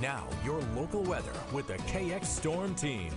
Now, your local weather with the KX Storm Team.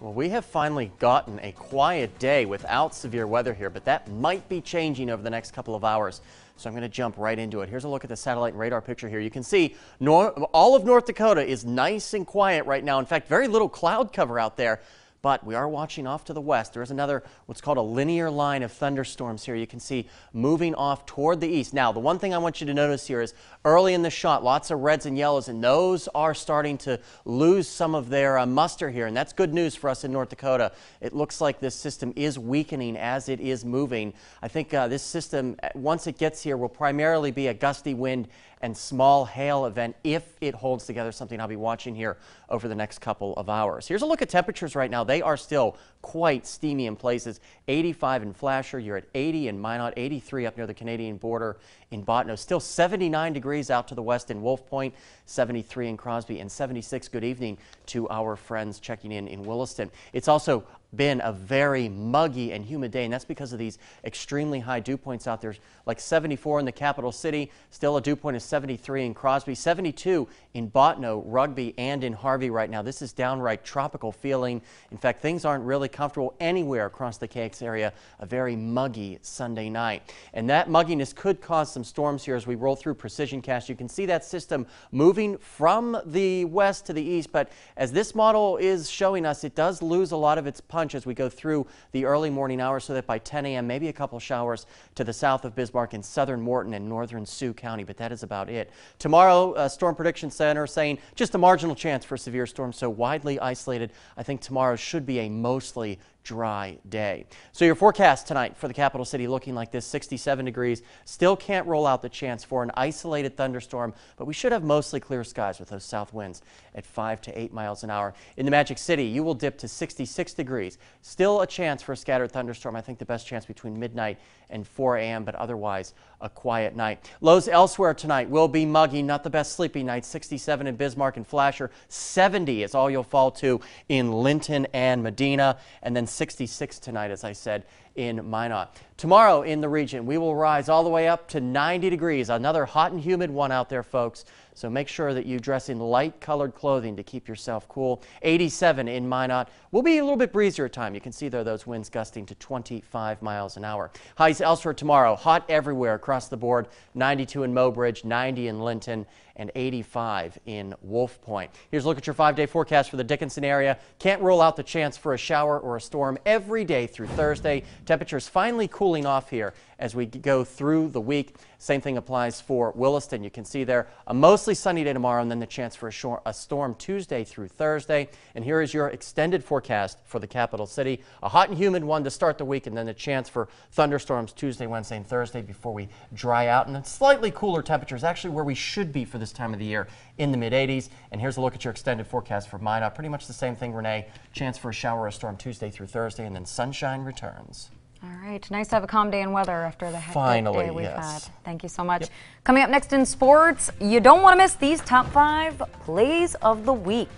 Well, we have finally gotten a quiet day without severe weather here, but that might be changing over the next couple of hours. So I'm going to jump right into it. Here's a look at the satellite and radar picture here. You can see all of North Dakota is nice and quiet right now. In fact, very little cloud cover out there. But we are watching off to the west. There is another, what's called a linear line of thunderstorms here. You can see moving off toward the east. Now, the one thing I want you to notice here is early in the shot, lots of reds and yellows, and those are starting to lose some of their uh, muster here. And that's good news for us in North Dakota. It looks like this system is weakening as it is moving. I think uh, this system, uh, once it gets here, will primarily be a gusty wind and small hail event if it holds together, something I'll be watching here over the next couple of hours. Here's a look at temperatures right now. They are still quite steamy in places. 85 in Flasher, you're at 80 in Minot, 83 up near the Canadian border in Bottineau. Still 79 degrees out to the west in Wolf Point, 73 in Crosby, and 76. Good evening to our friends checking in in Williston. It's also been a very muggy and humid day, and that's because of these extremely high dew points out there, like 74 in the capital city, still a dew point of 73 in Crosby, 72 in Bottineau, Rugby, and in Harvey right now. This is downright tropical feeling. In fact, things aren't really comfortable anywhere across the KX area. A very muggy Sunday night. And that mugginess could cause some storms here as we roll through precision cast. You can see that system moving from the west to the east, but as this model is showing us, it does lose a lot of its punch as we go through the early morning hours so that by 10 a.m., maybe a couple showers to the south of Bismarck in southern Morton and northern Sioux County, but that is about it. Tomorrow, uh, Storm Prediction Center saying just a marginal chance for severe storms, so widely isolated. I think tomorrow should be a mostly dry day. So your forecast tonight for the capital city looking like this 67 degrees. Still can't roll out the chance for an isolated thunderstorm, but we should have mostly clear skies with those south winds at 5 to 8 miles an hour. In the Magic City, you will dip to 66 degrees. Still a chance for a scattered thunderstorm. I think the best chance between midnight and 4 a.m., but otherwise a quiet night. Lows elsewhere tonight will be muggy, not the best sleeping night. 67 in Bismarck and Flasher. 70 is all you'll fall to in Linton and Medina. And then 66 tonight, as I said, in Minot. Tomorrow in the region, we will rise all the way up to 90 degrees. Another hot and humid one out there, folks. So make sure that you dress in light colored clothing to keep yourself cool. 87 in Minot. We'll be a little bit breezier at time. You can see there those winds gusting to 25 miles an hour. Highs elsewhere tomorrow. Hot everywhere across the board. 92 in Mobridge, 90 in Linton, and 85 in Wolf Point. Here's a look at your five-day forecast for the Dickinson area. Can't rule out the chance for a shower or a storm every day through Thursday. Temperatures finally cooling off here as we go through the week. Same thing applies for Williston. You can see there a mostly sunny day tomorrow and then the chance for a, a storm Tuesday through Thursday. And here is your extended forecast for the capital city. A hot and humid one to start the week and then the chance for thunderstorms Tuesday, Wednesday, and Thursday before we dry out. And then slightly cooler temperatures, actually where we should be for this time of the year in the mid 80s. And here's a look at your extended forecast for Minot. Uh, pretty much the same thing, Renee. Chance for a shower or storm Tuesday through Thursday and then sunshine returns. All right. Nice to have a calm day in weather after the hectic Finally, day we've yes. had. Thank you so much. Yep. Coming up next in sports, you don't want to miss these top five plays of the week.